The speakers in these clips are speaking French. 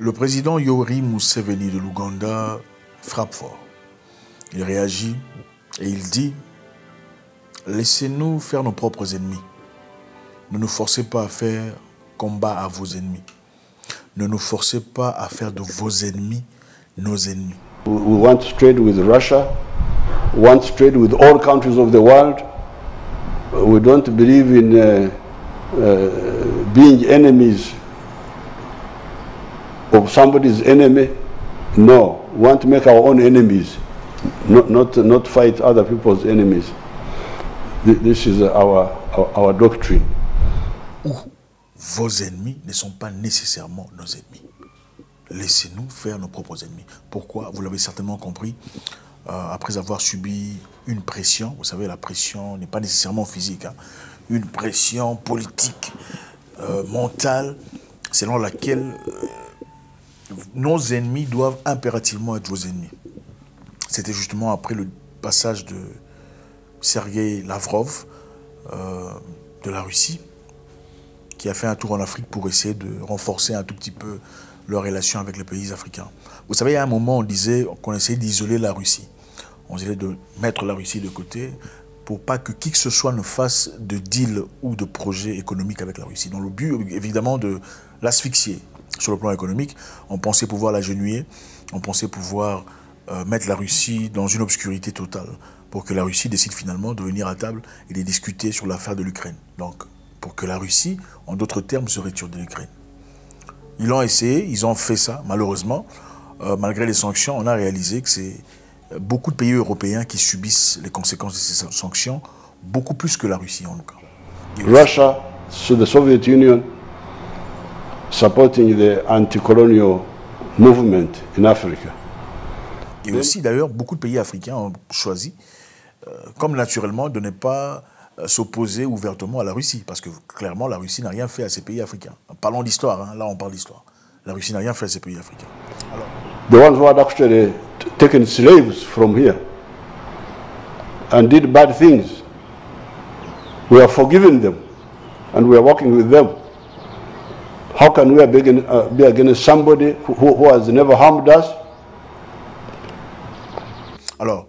Le président Yoweri Museveni de l'Ouganda frappe fort. Il réagit et il dit Laissez-nous faire nos propres ennemis. Ne nous forcez pas à faire combat à vos ennemis. Ne nous forcez pas à faire de vos ennemis nos ennemis. We want trade with Russia, we want trade with all countries of the world. We don't believe in uh, uh, being enemies of somebody's enemy? No, we want to make our own enemies, not, not, not fight other people's enemies. Th- This is our, our, our doctrine. Ou vos ennemis ne sont pas nécessairement nos ennemis. Laissez-nous faire nos propres ennemis. Pourquoi? Vous l'avez certainement compris. euh, après avoir subi une pression, vous savez, la pression n'est pas nécessairement physique, hein, une pression politique, euh, mentale, selon laquelle nos ennemis doivent impérativement être vos ennemis. C'était justement après le passage de Sergei Lavrov euh, de la Russie, qui a fait un tour en Afrique pour essayer de renforcer un tout petit peu leurs relations avec les pays africains. Vous savez, il y a un moment, on disait qu'on essayait d'isoler la Russie. On essayait de mettre la Russie de côté pour pas que qui que ce soit ne fasse de deal ou de projet économique avec la Russie. Dans le but, évidemment, de l'asphyxier sur le plan économique. On pensait pouvoir l'agenouiller, on pensait pouvoir euh, mettre la Russie dans une obscurité totale pour que la Russie décide finalement de venir à table et de discuter sur l'affaire de l'Ukraine. Donc, pour que la Russie, en d'autres termes, se retire de l'Ukraine. Ils l'ont essayé, ils ont fait ça, malheureusement. Euh, malgré les sanctions, on a réalisé que c'est beaucoup de pays européens qui subissent les conséquences de ces sanctions, beaucoup plus que la Russie en tout cas. Russia, the Soviet Union, supporting the anti-colonial movement in Africa. Et aussi, d'ailleurs, beaucoup de pays africains ont choisi, euh, comme naturellement, de ne pas euh, s'opposer ouvertement à la Russie. Parce que clairement, la Russie n'a rien fait à ces pays africains. Parlons d'histoire, hein, là on parle d'histoire. La Russie n'a rien fait à ces pays africains. Alors, The ones who had actually taken slaves from here and did bad things, we are forgiving them and we are working with them. How can we be against, uh, somebody who, has never harmed us? Alors,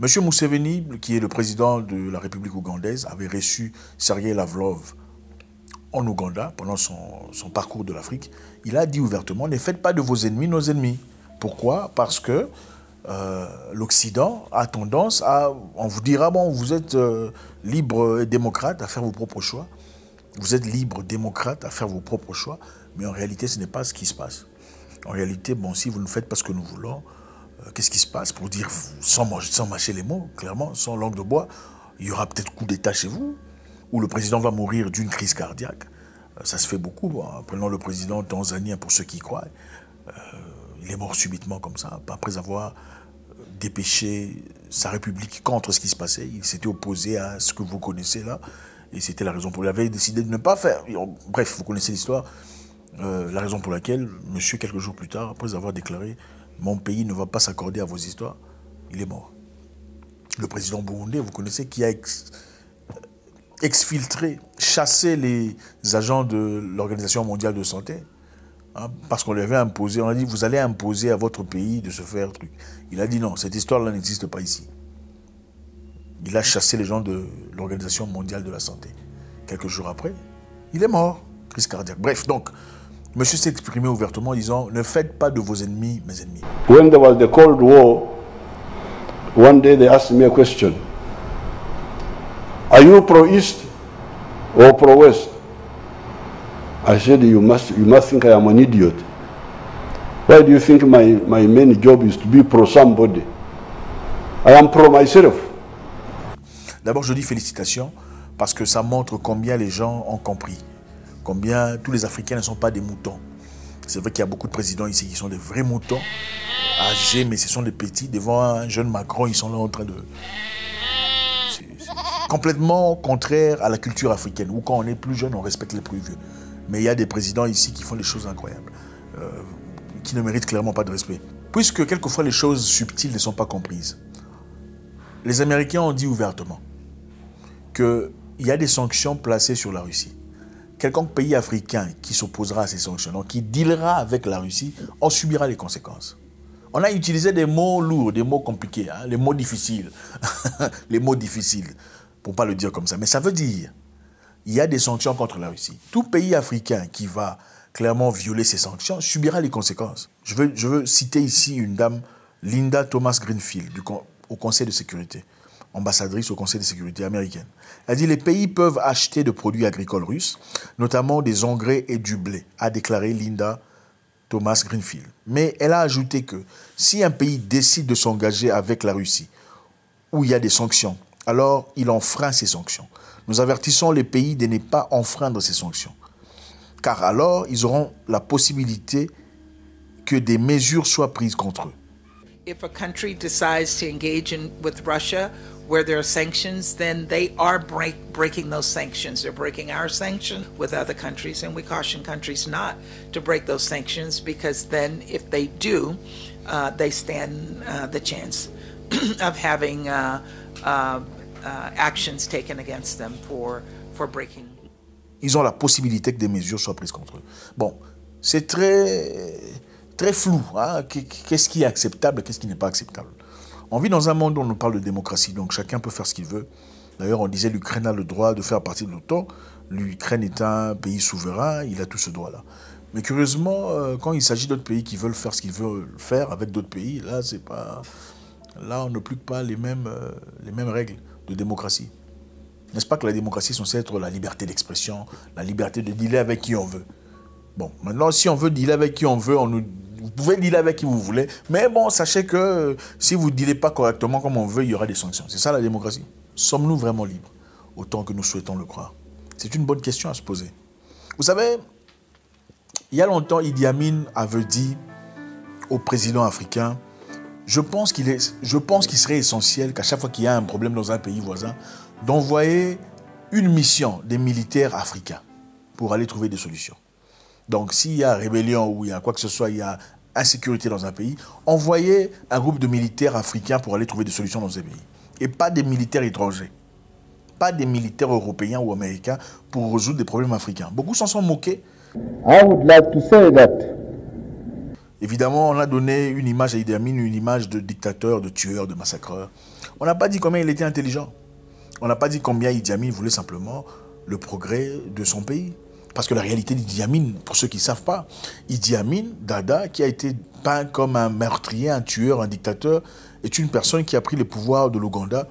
M. Museveni, qui est le président de la République ougandaise, avait reçu Sergei Lavrov en Ouganda pendant son, son parcours de l'Afrique. Il a dit ouvertement Ne faites pas de vos ennemis nos ennemis. Pourquoi? Parce que euh, l'Occident a tendance à. On vous dira Bon, vous êtes euh, libre et démocrate à faire vos propres choix. Vous êtes libre, démocrate à faire vos propres choix. Mais en réalité, ce n'est pas ce qui se passe. En réalité, bon, si vous ne faites pas ce que nous voulons, euh, qu'est-ce qui se passe Pour dire, sans, manger- sans mâcher les mots, clairement, sans langue de bois, il y aura peut-être coup d'État chez vous, où le président va mourir d'une crise cardiaque. Euh, ça se fait beaucoup. hein. Prenons le président tanzanien, pour ceux qui croient. Euh, il est mort subitement comme ça, après avoir dépêché sa république contre ce qui se passait. Il s'était opposé à ce que vous connaissez là. Et c'était la raison pour laquelle il avait décidé de ne pas faire. Bref, vous connaissez l'histoire. Euh, la raison pour laquelle, monsieur, quelques jours plus tard, après avoir déclaré Mon pays ne va pas s'accorder à vos histoires, il est mort. Le président burundais, vous connaissez, qui a ex- exfiltré, chassé les agents de l'Organisation mondiale de santé, hein, parce qu'on lui avait imposé, on a dit Vous allez imposer à votre pays de se faire truc. Il a dit Non, cette histoire-là n'existe pas ici. Il a chassé les gens de l'Organisation mondiale de la santé. Quelques jours après, il est mort, crise cardiaque. Bref, donc, monsieur s'est exprimé ouvertement en disant Ne faites pas de vos ennemis mes ennemis. When there was the Cold War, one day they asked me a question Are you pro East or pro West? I said, You must, you must think I am an idiot. Why do you think my, my main job is to be pro somebody? I am pro myself. D'abord, je dis félicitations parce que ça montre combien les gens ont compris, combien tous les Africains ne sont pas des moutons. C'est vrai qu'il y a beaucoup de présidents ici qui sont des vrais moutons, âgés, mais ce sont des petits. Devant un jeune Macron, ils sont là en train de. Complètement contraire à la culture africaine, où quand on est plus jeune, on respecte les plus vieux. Mais il y a des présidents ici qui font des choses incroyables, euh, qui ne méritent clairement pas de respect. Puisque quelquefois les choses subtiles ne sont pas comprises. Les Américains ont dit ouvertement qu'il y a des sanctions placées sur la Russie. quelconque pays africain qui s'opposera à ces sanctions, donc qui dealera avec la Russie, en subira les conséquences. On a utilisé des mots lourds, des mots compliqués, hein, les mots difficiles. les mots difficiles, pour pas le dire comme ça. Mais ça veut dire, il y a des sanctions contre la Russie. Tout pays africain qui va clairement violer ces sanctions subira les conséquences. Je veux, je citer ici une dame, Linda Thomas Greenfield, au Conseil de sécurité, ambassadrice au Conseil de sécurité américaine. Elle dit les pays peuvent acheter de produits agricoles russes, notamment des engrais et du blé, a déclaré Linda Thomas Greenfield. Mais elle a ajouté que si un pays décide de s'engager avec la Russie, où il y a des sanctions, alors il enfreint ces sanctions. Nous avertissons les pays de ne pas enfreindre ces sanctions, car alors ils auront la possibilité que des mesures soient prises contre eux. If a country decides to engage in, with Russia where there are sanctions, then they are break, breaking those sanctions. They're breaking our sanctions with other countries, and we caution countries not to break those sanctions because then, if they do, uh, they stand uh, the chance of having uh, uh, uh, actions taken against them for, for breaking. Ils ont la possibilité que des mesures soient prises contre eux. Bon, c'est très très flou. Hein. Qu'est-ce qui est acceptable, qu'est-ce qui n'est pas acceptable? On vit dans un monde où on nous parle de démocratie, donc chacun peut faire ce qu'il veut. D'ailleurs, on disait l'Ukraine a le droit de faire partie de l'OTAN. L'Ukraine est un pays souverain, il a tout ce droit-là. Mais curieusement, euh, quand il s'agit d'autres pays qui veulent faire ce qu'ils veulent faire avec d'autres pays, là, c'est pas, là, on ne plus pas les mêmes, euh, les mêmes règles de démocratie. N'est-ce pas que la démocratie est censée être la liberté d'expression, la liberté de dealer avec qui on veut? Bon, maintenant, si on veut dealer avec qui on veut, on nous vous pouvez dealer avec qui vous voulez. Mais bon, sachez que euh, si vous ne dealez pas correctement comme on veut, il y aura des sanctions. C'est ça la démocratie? Sommes-nous vraiment libres Autant que nous souhaitons le croire? C'est une bonne question à se poser. Vous savez, il y a longtemps, Idi Amin avait dit au président africain, je pense qu'il qu serait essentiel qu'à chaque fois qu'il y a un problème dans un pays voisin, d'envoyer une mission des militaires africains pour aller trouver des solutions. Donc s'il y a rébellion ou il y a quoi que ce soit, il y a insécurité dans un pays, envoyez un groupe de militaires africains pour aller trouver des solutions dans ces pays. Et pas des militaires étrangers. Pas des militaires européens ou américains pour résoudre des problèmes africains. Beaucoup s'en sont moqués. Évidemment, on a donné une image à Idi Amin, une image de dictateur, de tueur, de massacreur. On n'a pas dit combien il était intelligent. On n'a pas dit combien Idi Amin voulait simplement le progrès de son pays. Parce que la réalité d'Idi Amin, pour ceux qui ne savent pas, Idi Amin, Dada, qui a été peint comme un meurtrier, un tueur, un dictateur, est une personne qui a pris les pouvoirs de l'Ouganda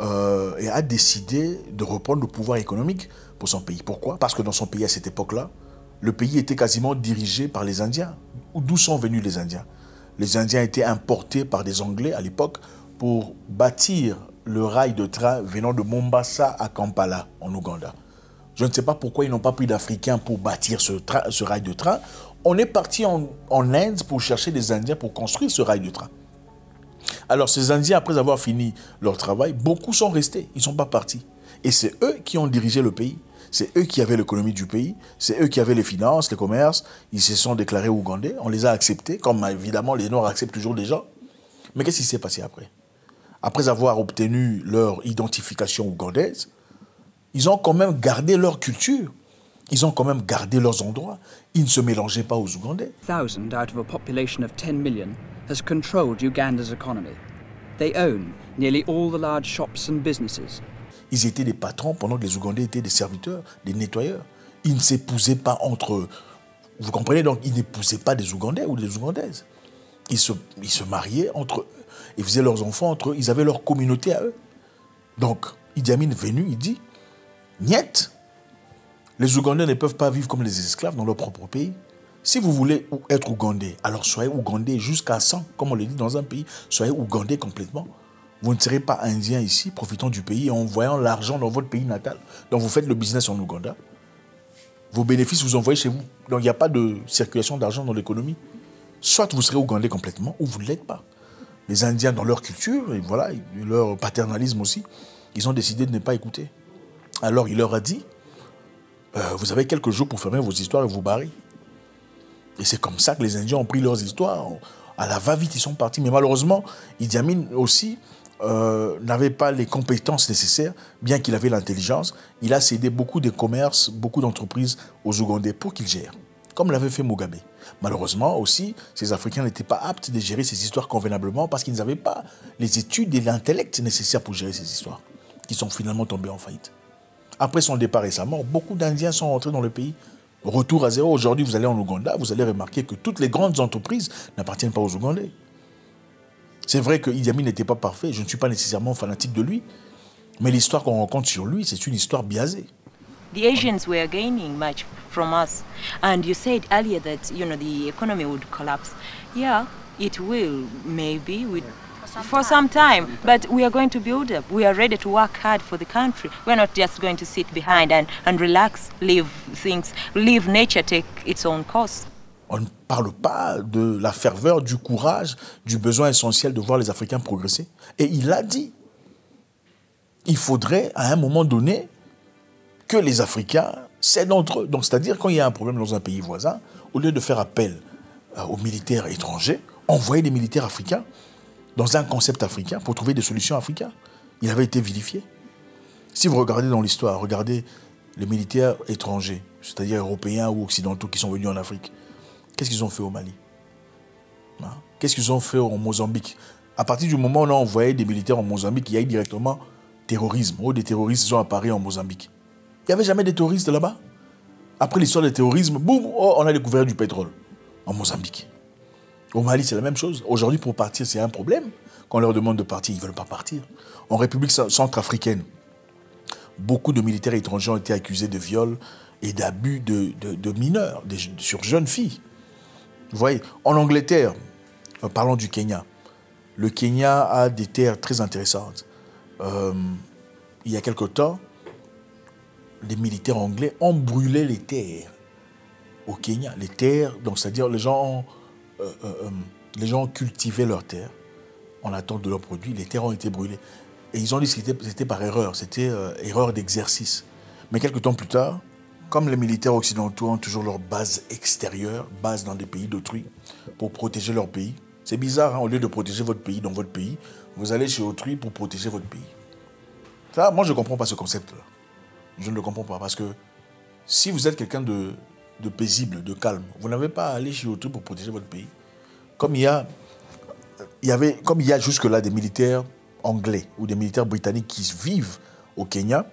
euh, et a décidé de reprendre le pouvoir économique pour son pays. Pourquoi? Parce que dans son pays à cette époque-là, le pays était quasiment dirigé par les Indiens. D'où sont venus les Indiens? Les Indiens étaient importés par des Anglais à l'époque pour bâtir le rail de train venant de Mombasa à Kampala, en Ouganda. Je ne sais pas pourquoi ils n'ont pas pris d'Africains pour bâtir ce, rail de train. On est parti en, Inde pour chercher des Indiens pour construire ce rail de train. Alors ces Indiens, après avoir fini leur travail, beaucoup sont restés, ils ne sont pas partis. Et c'est eux qui ont dirigé le pays. C'est eux qui avaient l'économie du pays, c'est eux qui avaient les finances, les commerces. Ils se sont déclarés ougandais, on les a acceptés, comme évidemment les Noirs acceptent toujours des gens. Mais qu'est-ce qui s'est passé après? Après avoir obtenu leur identification ougandaise, ils ont quand même gardé leur culture. Ils ont quand même gardé leurs endroits. Ils ne se mélangeaient pas aux Ougandais. Thousand out of a population of 10 million has controlled Uganda's economy. They own nearly all the large shops and businesses. Ils étaient des patrons pendant que les Ougandais étaient des serviteurs, des nettoyeurs. Ils ne s'épousaient pas entre eux. Vous comprenez donc, ils n'épousaient pas des Ougandais ou des Ougandaises. Ils se, ils se mariaient entre eux. Ils faisaient leurs enfants entre eux. Ils avaient leur communauté à eux. Donc, Idi Amin venu, il dit Niet. Les Ougandais ne peuvent pas vivre comme les esclaves dans leur propre pays. Si vous voulez être Ougandais, alors soyez Ougandais jusqu'à 100, comme on le dit dans un pays. Soyez Ougandais complètement. Vous ne serez pas Indien ici, profitant du pays et envoyant l'argent dans votre pays natal. Donc vous faites le business en Ouganda. Vos bénéfices vous envoyez chez vous. Donc il n'y a pas de circulation d'argent dans l'économie. Soit vous serez Ougandais complètement, ou vous ne l'êtes pas. Les Indiens, dans leur culture, et voilà, leur paternalisme aussi, ils ont décidé de ne pas écouter. Alors il leur a dit, euh, vous avez quelques jours pour fermer vos histoires et vous barrer. Et c'est comme ça que les Indiens ont pris leurs histoires. À la va-vite, ils sont partis. Mais malheureusement, Idi Amin aussi euh, n'avait pas les compétences nécessaires, bien qu'il avait l'intelligence. Il a cédé beaucoup de commerces, beaucoup d'entreprises aux Ougandais pour qu'ils gèrent, comme l'avait fait Mugabe. Malheureusement aussi, ces Africains n'étaient pas aptes de gérer ces histoires convenablement parce qu'ils n'avaient pas les études et l'intellect nécessaires pour gérer ces histoires, qui sont finalement tombés en faillite. Après son départ et sa mort, beaucoup d'Indiens sont rentrés dans le pays. Retour à zéro. Aujourd'hui, vous allez en Ouganda, vous allez remarquer que toutes les grandes entreprises n'appartiennent pas aux Ougandais. C'est vrai que Idi Amin n'était pas parfait, je ne suis pas nécessairement fanatique de lui, mais l'histoire qu'on rencontre sur lui, c'est une histoire biaisée. The Asians were gaining much from us. And you said earlier that, you know, the economy would collapse. Yeah, it will, for some time. But we are going to build up. We are ready to work hard for the country. Not just going to sit behind and, and relax, leave things, leave nature take its own course. On ne parle pas de la ferveur, du courage, du besoin essentiel de voir les Africains progresser. Et il a dit, il faudrait à un moment donné que les Africains cèdent entre eux. Donc c'est-à-dire quand il y a un problème dans un pays voisin, au lieu de faire appel euh, aux militaires étrangers, envoyer des militaires africains dans un concept africain pour trouver des solutions africaines. Il avait été vilifié. Si vous regardez dans l'histoire, regardez les militaires étrangers, c'est-à-dire européens ou occidentaux qui sont venus en Afrique. Qu'est-ce qu'ils ont fait au Mali? Hein? Qu'est-ce qu'ils ont fait au Mozambique? À partir du moment où on a envoyé des militaires en Mozambique, il y a eu directement terrorisme. Oh, des terroristes sont apparus en Mozambique. Il n'y avait jamais des terroristes là-bas. Après l'histoire du terrorisme, boum, oh, on a découvert du pétrole en Mozambique. Au Mali, c'est la même chose. Aujourd'hui, pour partir, c'est un problème. Quand on leur demande de partir, ils ne veulent pas partir. En République centrafricaine, beaucoup de militaires étrangers ont été accusés de viol et d'abus de, mineurs, sur jeunes filles. Vous voyez, en Angleterre, euh, parlons du Kenya, le Kenya a des terres très intéressantes. Euh, il y a quelque temps, les militaires anglais ont brûlé les terres au Kenya. Les terres, donc c'est-à-dire les gens, euh, les gens cultivaient leurs terres en attente de leurs produits. Les terres ont été brûlées. Et ils ont dit que c'était par erreur, c'était erreur d'exercice. Mais quelques temps plus tard, comme les militaires occidentaux ont toujours leur base extérieure, base dans des pays d'autrui, pour protéger leur pays, c'est bizarre, hein, au lieu de protéger votre pays dans votre pays, vous allez chez autrui pour protéger votre pays. Ça, moi, je ne comprends pas ce concept-là. Je ne le comprends pas parce que si vous êtes quelqu'un de, de, paisible, de calme, vous n'avez pas à aller chez autrui pour protéger votre pays. Comme il y a, il y avait, comme il y a jusque-là des militaires anglais ou des militaires britanniques qui vivent au Kenya,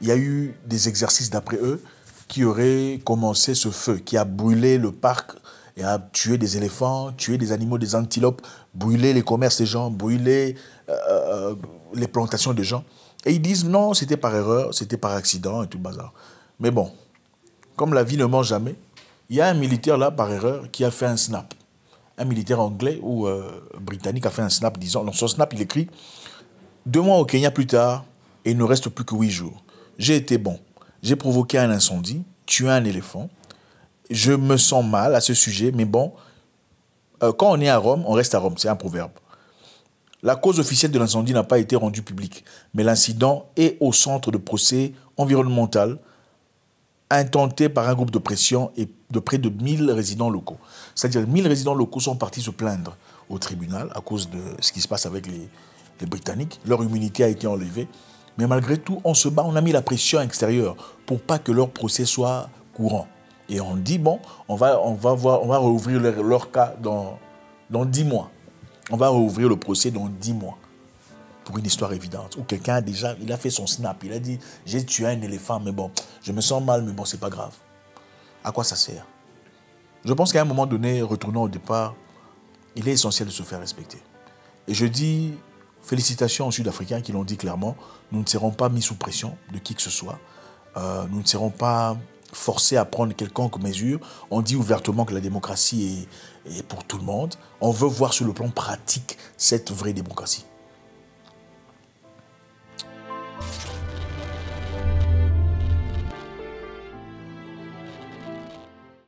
il y a eu des exercices d'après eux qui aurait commencé ce feu, qui a brûlé le parc et a tué des éléphants, tué des animaux, des antilopes, brûlé les commerces des gens, brûlé euh, euh, les plantations des gens. Et ils disent non, c'était par erreur, c'était par accident et tout le bazar. Mais bon, comme la vie ne ment jamais, il y a un militaire là, par erreur, qui a fait un snap. Un militaire anglais ou euh, britannique a fait un snap disant, dans son snap, il écrit Deux mois au Kenya plus tard, et il ne reste plus que huit jours. J'ai été bon j'ai provoqué un incendie, tué un éléphant. Je me sens mal à ce sujet, mais bon, euh, quand on est à Rome, on reste à Rome, c'est un proverbe. La cause officielle de l'incendie n'a pas été rendue publique, mais l'incident est au centre de procès environnemental intenté par un groupe de pression et de près de 1000 résidents locaux. C'est-à-dire 1000 résidents locaux sont partis se plaindre au tribunal à cause de ce qui se passe avec les, Britanniques. Leur immunité a été enlevée. Mais malgré tout, on se bat, on a mis la pression extérieure pour pas que leur procès soit courant. Et on dit, bon, on va, on va, voir, on va rouvrir leur, cas dans, dans 10 mois. On va rouvrir le procès dans 10 mois. Pour une histoire évidente. Où quelqu'un a déjà, il a fait son snap. Il a dit, j'ai tué un éléphant, mais bon, je me sens mal, mais bon, c'est pas grave. À quoi ça sert? Je pense qu'à un moment donné, retournant au départ, il est essentiel de se faire respecter. Et je dis Félicitations aux Sud-Africains qui l'ont dit clairement, nous ne serons pas mis sous pression de qui que ce soit. Euh, nous ne serons pas forcés à prendre quelconque mesure. On dit ouvertement que la démocratie est, est pour tout le monde. On veut voir sur le plan pratique cette vraie démocratie.